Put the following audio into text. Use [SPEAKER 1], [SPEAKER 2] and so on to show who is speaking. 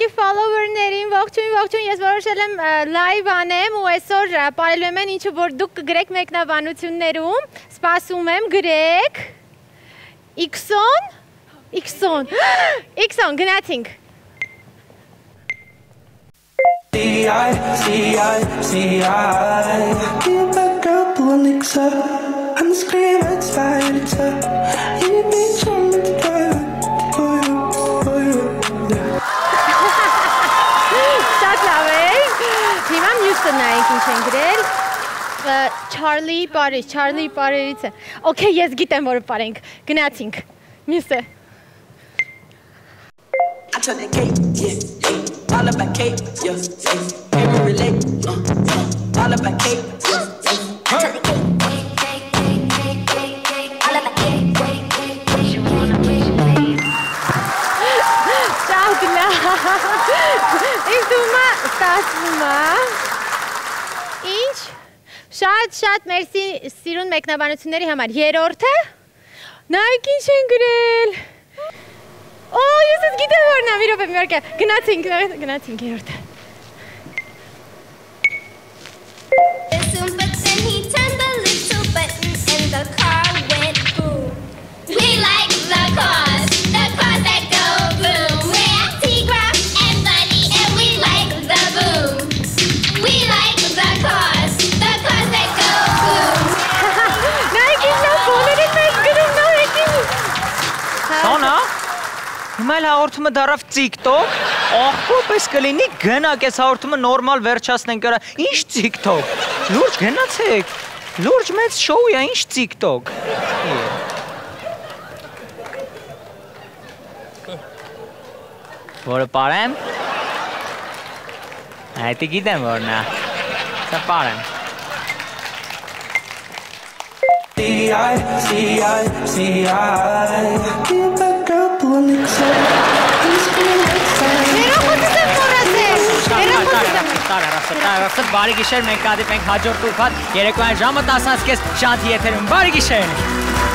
[SPEAKER 1] ուղղակի follower-ներին, ողջույն, ողջույն, ես որոշել եմ live անեմ ու այսօր ապարելու եմ այն ինչը որ դուք կգրեք մեկնաբանություններում, սպասում եմ գրեք X-on, X-on, X-on, գնացինք։
[SPEAKER 2] See, I, see, I, see, I. Give a girl blue elixir. I'm screaming, it's fine, it's up.
[SPEAKER 1] Մյուսը նայենք ինչ են գրել։ Չարլի Պարիզ, Չարլի Պարերից է։ Okay, ես գիտեմ որը պարենք։ Գնացինք։ Մյուսը։
[SPEAKER 2] I turn that cake, yeah. All about cake, yeah. Can we relate? All about cake, yeah, the.
[SPEAKER 1] Շատ լավ։ Ինձ թվում է ստացվում է։ Ինչ։ Շատ շատ մերսի սիրուն մեկնաբանությունների համար։ Երրորդը։ Նայեք ինչ են գրել։ Օ, ես ես գիտեմ որն է, մի րոպե, մի րոպե։ Գնացինք, գնացինք երրորդը։
[SPEAKER 3] Հիմա էլ հաղորդումը դարավ TikTok, աղբո պես կլինի գնակ այս հաղորդումը նորմալ վերջացնենք արա։ Ինչ TikTok։ Լուրջ գնացեք։ Լուրջ մեծ շոու է, ինչ TikTok։ Որը parեմ։ Այդ գիտեմ որն է։ Սա parem։
[SPEAKER 2] See, I, see, I, see, I. Give a girl blue elixir. I'm screaming, it's fine.
[SPEAKER 1] Երախոտս եմ մոռացել։ Երախոտս եմ։
[SPEAKER 3] Տարա, ռաստ, տարա, ռաստ, բարի գիշեր, մենք կհանդիպենք հաջորդ ուրբաթ երեկոյան ժամը 10-ից կես շանթի եթերում։ Բարի գիշեր։